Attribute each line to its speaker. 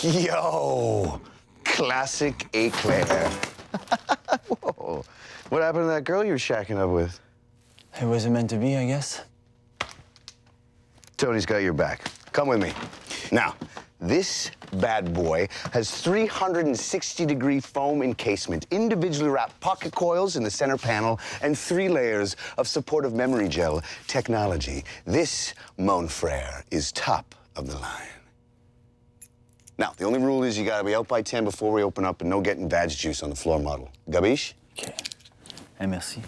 Speaker 1: Yo, classic eclair. Whoa. What happened to that girl you were shacking up with?
Speaker 2: It wasn't meant to be, I guess.
Speaker 1: Tony's got your back. Come with me. Now, this bad boy has 360 degree foam encasement, individually wrapped pocket coils in the center panel, and three layers of supportive memory gel technology. This Mon Frere is top of the line. Now, the only rule is you gotta be out by 10 before we open up and no getting badge juice on the floor model. Gabish?
Speaker 2: Okay. Eh, merci.